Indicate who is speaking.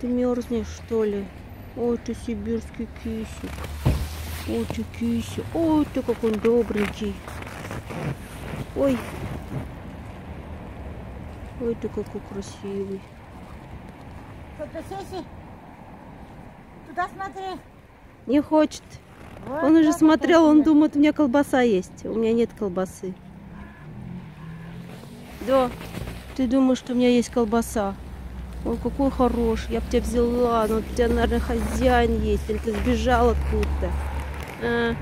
Speaker 1: Ты мерзнешь, что ли? Ой, ты сибирский кисик. Ой, ты кисик. Ой, ты какой он добренький. Ой. Ой, ты какой красивый.
Speaker 2: Фотосессия. Туда смотри.
Speaker 1: Не хочет.
Speaker 2: Вот
Speaker 1: Он уже смотрел, он думает, у меня колбаса есть. У меня нет колбасы. Да, ты думаешь, что у меня есть колбаса. Ой, какой хороший, я бы тебя взяла, но у тебя, наверное, хозяин есть, или ты сбежал откуда-то. А,